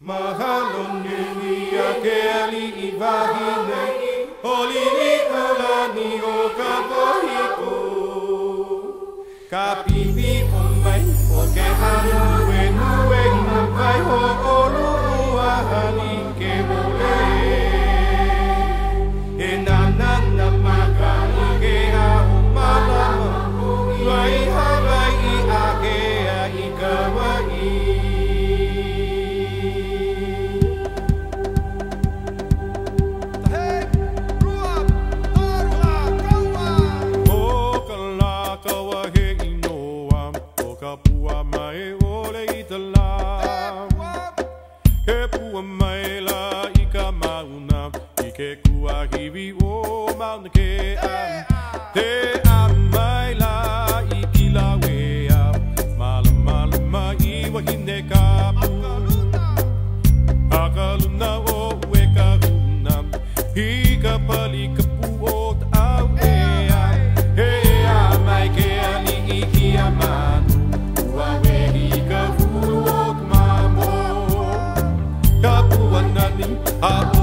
Mahalo nini a ke ali i wahi nei Holi ni ola ni o ka pohi ko Ka pipi o mai o ke hanu e mai la i ka mauna i ke kua hiwi o mauna ke am te a mai la i ki la wea mala mala ma i wahine ka pu Akaluna o we ka i ka pali ka a